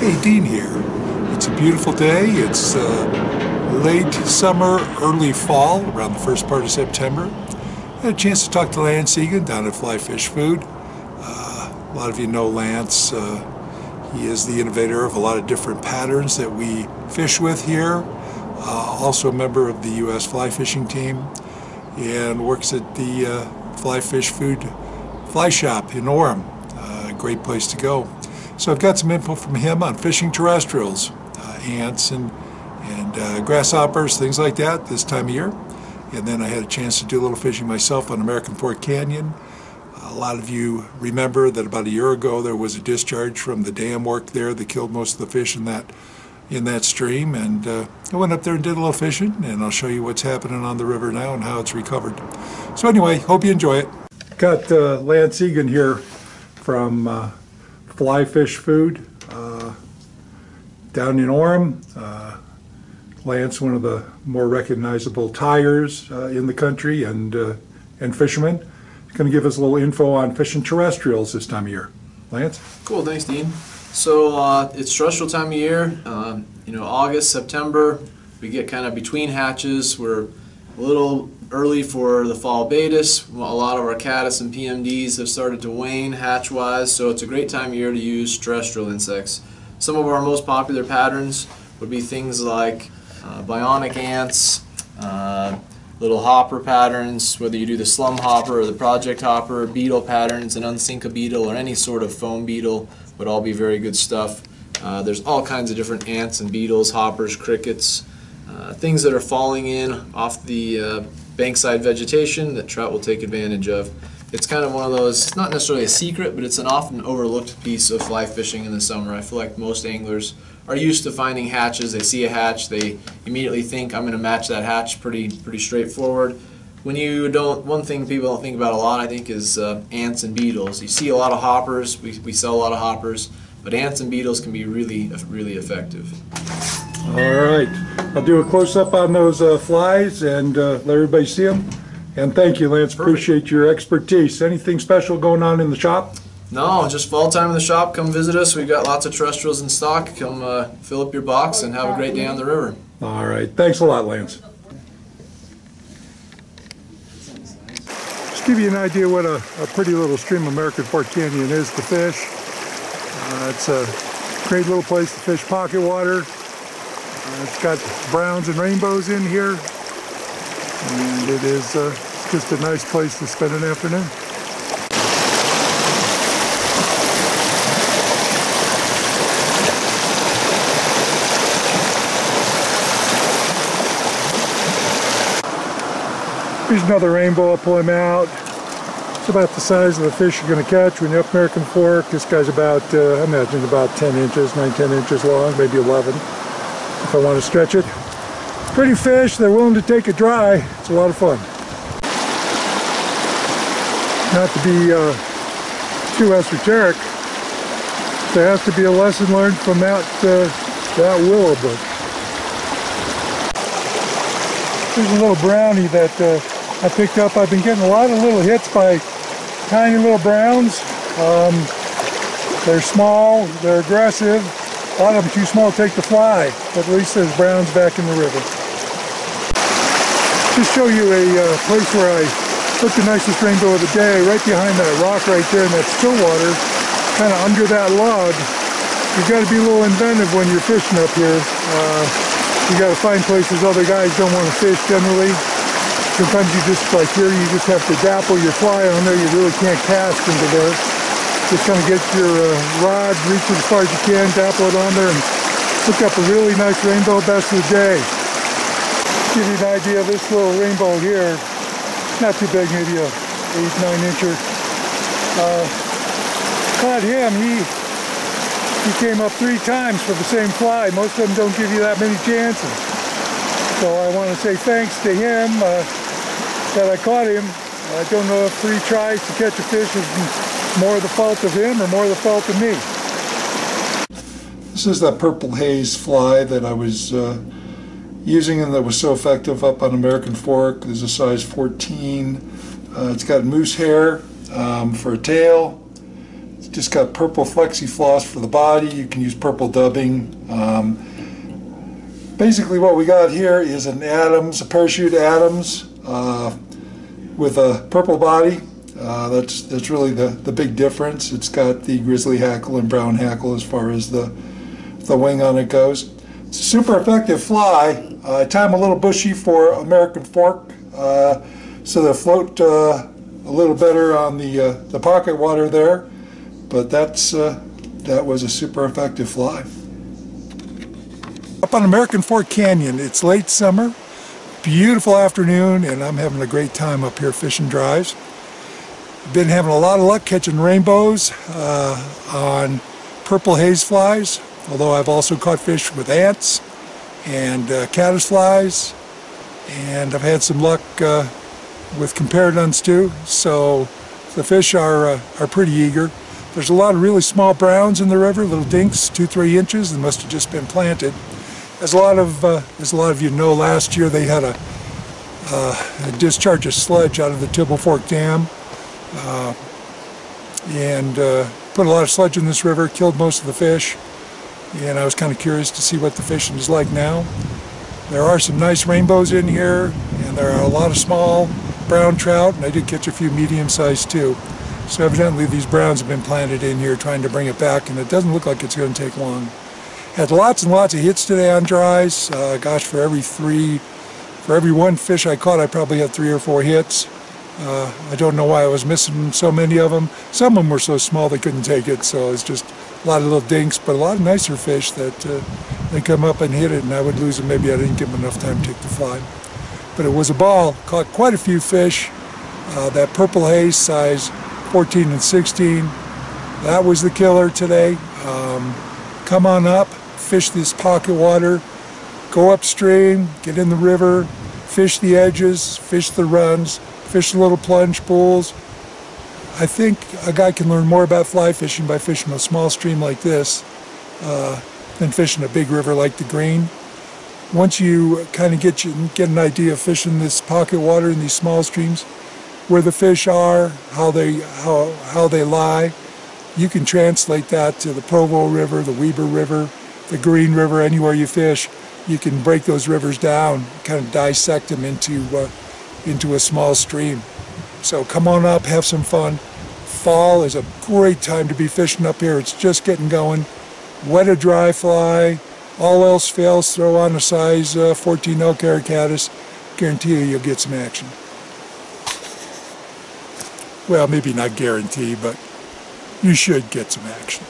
Hey, Dean here. It's a beautiful day. It's uh, late summer, early fall, around the first part of September. I had a chance to talk to Lance Egan down at Fly Fish Food. Uh, a lot of you know Lance. Uh, he is the innovator of a lot of different patterns that we fish with here. Uh, also a member of the U.S. fly fishing team and works at the uh, Fly Fish Food Fly Shop in Orem. Uh, great place to go. So I've got some info from him on fishing terrestrials, uh, ants and, and uh, grasshoppers, things like that this time of year. And then I had a chance to do a little fishing myself on American Fork Canyon. A lot of you remember that about a year ago there was a discharge from the dam work there that killed most of the fish in that in that stream and uh, I went up there and did a little fishing and I'll show you what's happening on the river now and how it's recovered. So anyway, hope you enjoy it. Got uh, Lance Egan here from uh, Fly Fish Food uh, down in Orem. Uh, Lance, one of the more recognizable tyers uh, in the country and, uh, and fishermen. He's going to give us a little info on fishing terrestrials this time of year. Lance? Cool, thanks, Dean. So uh, it's terrestrial time of year. Um, you know, August, September, we get kind of between hatches. We're a little early for the fall baetis. A lot of our caddis and PMDs have started to wane hatch-wise, so it's a great time of year to use terrestrial insects. Some of our most popular patterns would be things like uh, bionic ants, uh, little hopper patterns, whether you do the slum hopper or the project hopper, beetle patterns, an unsinka beetle, or any sort of foam beetle would all be very good stuff. Uh, there's all kinds of different ants and beetles, hoppers, crickets, uh, things that are falling in off the uh, bankside vegetation that trout will take advantage of. It's kind of one of those, it's not necessarily a secret, but it's an often overlooked piece of fly fishing in the summer. I feel like most anglers are used to finding hatches. They see a hatch, they immediately think, I'm going to match that hatch pretty, pretty straightforward. When you don't, one thing people don't think about a lot, I think, is uh, ants and beetles. You see a lot of hoppers, we, we sell a lot of hoppers, but ants and beetles can be really, really effective. All right, I'll do a close-up on those uh, flies and uh, let everybody see them. And thank you, Lance, Perfect. appreciate your expertise. Anything special going on in the shop? No, just fall time in the shop. Come visit us. We've got lots of terrestrials in stock. Come uh, fill up your box and have a great day on the river. All right, thanks a lot, Lance. Just give you an idea what a, a pretty little stream American Fork Canyon is to fish. Uh, it's a great little place to fish pocket water. Uh, it's got browns and rainbows in here. And it is uh, just a nice place to spend an afternoon. Here's another rainbow, I'll pull him out. It's about the size of the fish you're going to catch when you're up American Fork. This guy's about, uh, I imagine about 10 inches, 9, 10 inches long, maybe 11 if I want to stretch it. Pretty fish, they're willing to take it dry. It's a lot of fun. Not to be uh, too esoteric, there has to be a lesson learned from that, uh, that willow bush. There's a little brownie that uh, I picked up. I've been getting a lot of little hits by tiny little browns. Um, they're small, they're aggressive. A lot of them too small to take the fly, but at least there's browns back in the river. Just show you a uh, place where I took the nicest rainbow of the day, right behind that rock right there in that still water, kind of under that log. You've got to be a little inventive when you're fishing up here. Uh, you got to find places other guys don't want to fish generally. Sometimes you just, like here, you just have to dapple your fly on there. You really can't cast into there. Just kind of get your uh, rod, reach it as far as you can, dapple it on there, and hook up a really nice rainbow best of the day. Give you an idea of this little rainbow here. Not too big, maybe a eight, nine incher. Uh, caught him. He he came up three times for the same fly. Most of them don't give you that many chances. So I want to say thanks to him uh, that I caught him. I don't know if three tries to catch a fish is more the fault of him or more the fault of me. This is that purple haze fly that I was uh, using and that was so effective up on American Fork. There's a size 14. Uh, it's got moose hair um, for a tail. It's just got purple flexi floss for the body. You can use purple dubbing. Um, basically, what we got here is an Adams, a parachute Adams uh, with a purple body. Uh, that's that's really the, the big difference. It's got the grizzly hackle and brown hackle as far as the the wing on it goes. It's a super effective fly. Uh, them a little bushy for American fork, uh, so they float uh, a little better on the uh, the pocket water there. But that's uh, that was a super effective fly. Up on American Fork Canyon, it's late summer, beautiful afternoon, and I'm having a great time up here fishing dries. Been having a lot of luck catching rainbows uh, on purple haze flies, although I've also caught fish with ants and uh, caddisflies, and I've had some luck uh, with comparaduns too. So the fish are uh, are pretty eager. There's a lot of really small browns in the river, little dinks, two three inches. They must have just been planted. As a lot of uh, as a lot of you know, last year they had a, uh, a discharge of sludge out of the Tibble Fork Dam, uh, and uh, put a lot of sludge in this river, killed most of the fish. And I was kind of curious to see what the fishing is like now. There are some nice rainbows in here, and there are a lot of small brown trout, and I did catch a few medium-sized too. So evidently these browns have been planted in here trying to bring it back, and it doesn't look like it's going to take long. Had lots and lots of hits today on dries. Uh, gosh, for every three, for every one fish I caught, I probably had three or four hits. Uh, I don't know why I was missing so many of them. Some of them were so small they couldn't take it, so it's just a lot of little dinks, but a lot of nicer fish that uh, they come up and hit it, and I would lose them. Maybe I didn't give them enough time to take the fly. But it was a ball. Caught quite a few fish. Uh, that purple haze size 14 and 16. That was the killer today. Um, come on up, fish this pocket water, go upstream, get in the river, fish the edges, fish the runs, fish little plunge pools. I think a guy can learn more about fly fishing by fishing a small stream like this uh, than fishing a big river like the Green. Once you kind of get you get an idea of fishing this pocket water in these small streams, where the fish are, how they how how they lie, you can translate that to the Provo River, the Weber River, the Green River, anywhere you fish. You can break those rivers down, kind of dissect them into uh, into a small stream. So come on up, have some fun. Fall is a great time to be fishing up here. It's just getting going. Wet a dry fly. All else fails, throw on a size uh, 14 elk hair caddis. Guarantee you you'll get some action. Well, maybe not guarantee, but you should get some action.